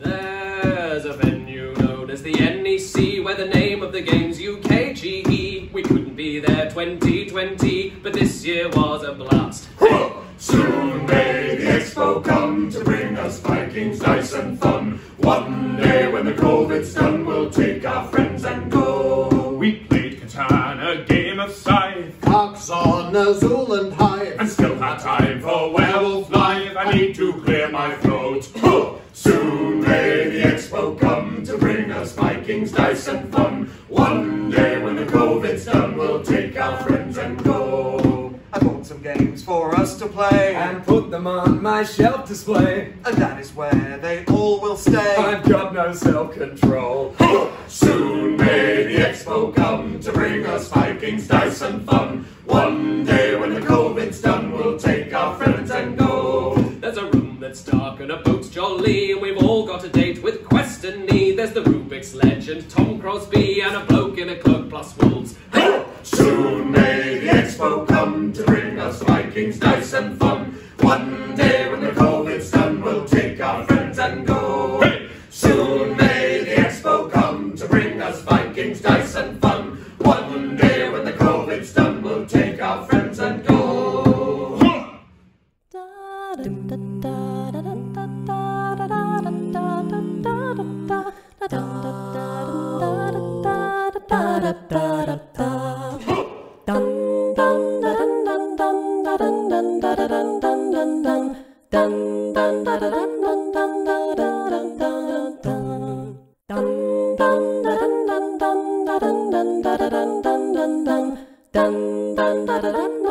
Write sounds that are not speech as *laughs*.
There's a venue known as the NEC where the name of the game's UKGE. We couldn't be there 2020, but this year was a blast. Soon may the expo come to bring us Vikings, dice and fun. One day when the COVID's done, we'll take our friends and go. We played Catan, a game of scythe, Carcassonne Azul and Hive. And still had time for Werewolf Live. I need to dice and fun. One day when the COVID's done, we'll take our friends and go. I bought some games for us to play, and put them on my shelf display. and that is where they all will stay. I've got no self-control. *laughs* Soon may the expo come to bring us Vikings, dice and fun. One day when the COVID's done, we'll take our friends and go. There's a room that's dark and a boat's jolly, and we've all got a date with Quest and me. There's the Legend, Tom Crosbie, and a bloke in a cloak plus wolves. Soon may the expo come to bring us Vikings, dice and fun. One day da da da da. Dun dun da dun dun dun da dun dun da da dun dun dun dun. Dun dun da da dun dun dun da da dun dun dun. Dun dun da dun dun dun da dun dun da da dun dun dun dun. Dun dun da da dun.